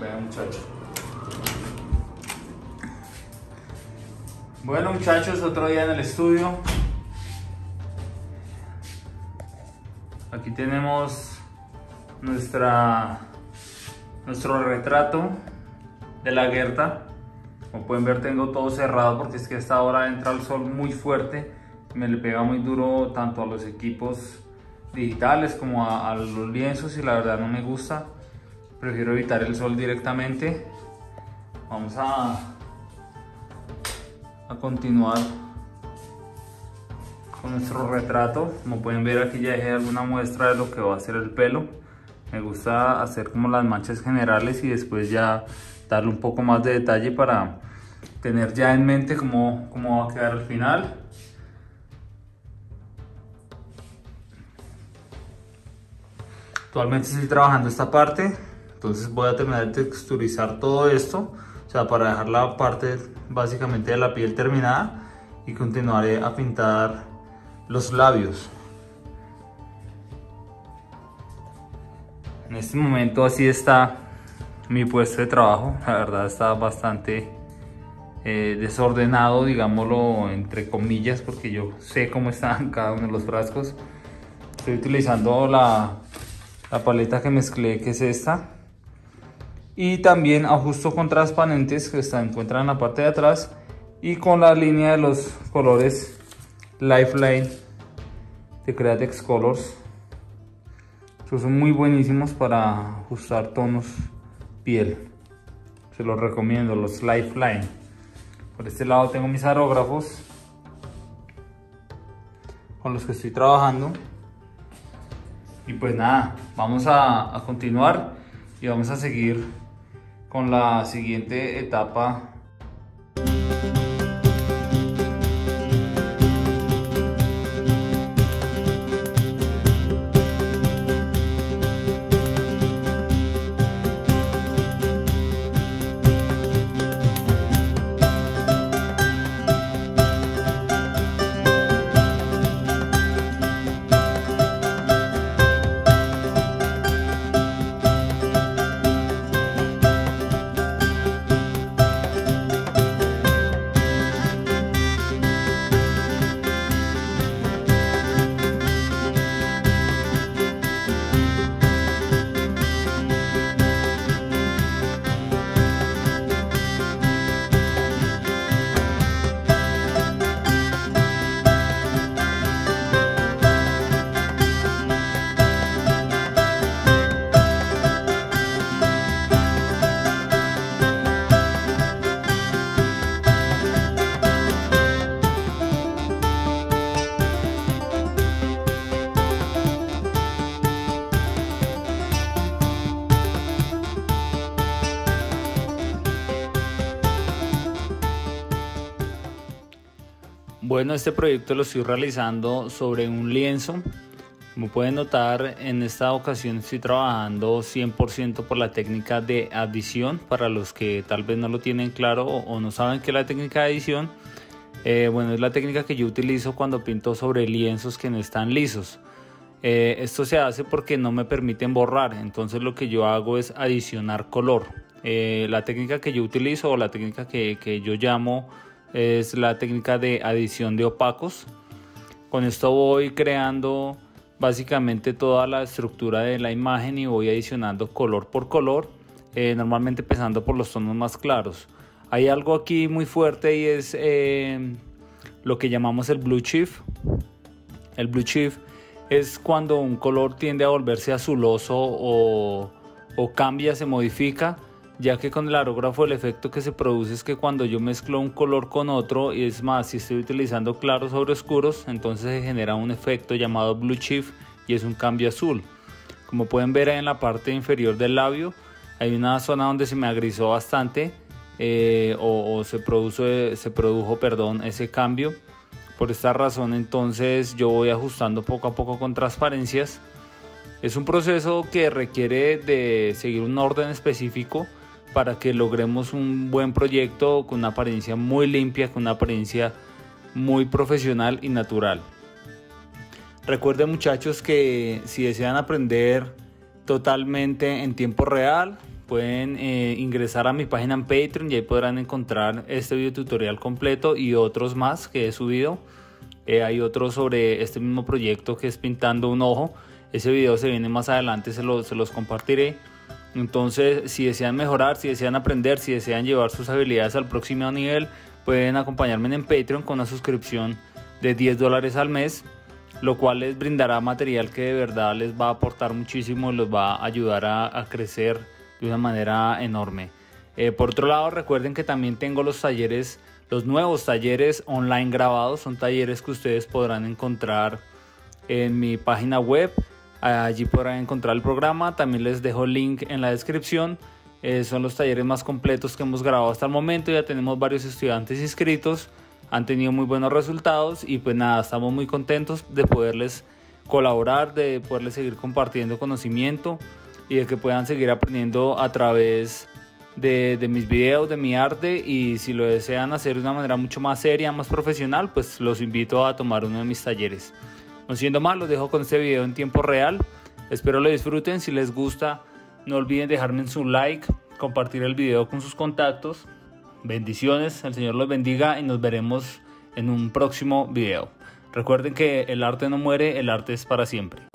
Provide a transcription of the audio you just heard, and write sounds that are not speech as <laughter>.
Vean muchachos. Bueno muchachos, otro día en el estudio. Aquí tenemos nuestra nuestro retrato de la Gerta. Como pueden ver tengo todo cerrado porque es que a esta hora entra el sol muy fuerte. Me le pega muy duro tanto a los equipos digitales como a, los lienzos y la verdad no me gusta. Prefiero evitar el sol directamente. Vamos a, a continuar con nuestro retrato. Como pueden ver aquí ya dejé alguna muestra de lo que va a ser el pelo. Me gusta hacer como las manchas generales y después ya darle un poco más de detalle para tener ya en mente cómo, cómo va a quedar al final. Actualmente estoy trabajando esta parte, entonces voy a terminar de texturizar todo esto, o sea, para dejar la parte básicamente de la piel terminada y continuaré a pintar los labios. En este momento así está mi puesto de trabajo. La verdad está bastante eh, desordenado, digámoslo entre comillas, porque yo sé cómo están <laughs> cada uno de los frascos. Estoy utilizando la, la paleta que mezclé, que es esta. Y también ajusto con transparentes que se encuentran en la parte de atrás. Y con la línea de los colores Lifeline de Createx Colors son muy buenísimos para ajustar tonos piel. Se los recomiendo, los Lifeline. Por este lado tengo mis aerógrafos con los que estoy trabajando. Y pues nada, vamos a, a continuar y vamos a seguir con la siguiente etapa Bueno, este proyecto lo estoy realizando sobre un lienzo. Como pueden notar, en esta ocasión estoy trabajando 100% por la técnica de adición. Para los que tal vez no lo tienen claro o no saben qué es la técnica de adición, eh, bueno, es la técnica que yo utilizo cuando pinto sobre lienzos que no están lisos. Eh, esto se hace porque no me permiten borrar, entonces lo que yo hago es adicionar color. Eh, la técnica que yo utilizo o la técnica que, que yo llamo es la técnica de adición de opacos. Con esto voy creando básicamente toda la estructura de la imagen y voy adicionando color por color, eh, normalmente empezando por los tonos más claros. Hay algo aquí muy fuerte y es eh, lo que llamamos el blue shift. El blue shift es cuando un color tiende a volverse azuloso o, o cambia, se modifica ya que con el aerógrafo el efecto que se produce es que cuando yo mezclo un color con otro, y es más, si estoy utilizando claros sobre oscuros, entonces se genera un efecto llamado blue shift y es un cambio azul. Como pueden ver ahí en la parte inferior del labio, hay una zona donde se me agrisó bastante eh, o, se, produjo, se produjo perdón, ese cambio. Por esta razón entonces yo voy ajustando poco a poco con transparencias. Es un proceso que requiere de seguir un orden específico para que logremos un buen proyecto con una apariencia muy limpia, con una apariencia muy profesional y natural. Recuerden muchachos que si desean aprender totalmente en tiempo real, pueden eh, ingresar a mi página en Patreon y ahí podrán encontrar este video tutorial completo y otros más que he subido. Eh, hay otro sobre este mismo proyecto que es pintando un ojo. Ese video se viene más adelante, se, se los compartiré. Entonces, si desean mejorar, si desean aprender, si desean llevar sus habilidades al próximo nivel, pueden acompañarme en Patreon con una suscripción de 10 dólares al mes lo cual les brindará material que de verdad les va a aportar muchísimo y los va a ayudar a, crecer de una manera enorme. Eh, por otro lado, recuerden que también tengo los talleres, los nuevos talleres online grabados, son talleres que ustedes podrán encontrar en mi página web. Allí podrán encontrar el programa, también les dejo link en la descripción. Eh, son los talleres más completos que hemos grabado hasta el momento, ya tenemos varios estudiantes inscritos han tenido muy buenos resultados y pues nada, estamos muy contentos de poderles colaborar, de poderles seguir compartiendo conocimiento y de que puedan seguir aprendiendo a través de, de, mis videos, de mi arte y si lo desean hacer de una manera mucho más seria, más profesional, pues los invito a tomar uno de mis talleres. No siendo más, los dejo con este video en tiempo real. Espero lo disfruten. Si les gusta, no olviden dejarme su like, compartir el video con sus contactos Bendiciones, el Señor los bendiga y nos veremos en un próximo video. Recuerden que el arte no muere, el arte es para siempre.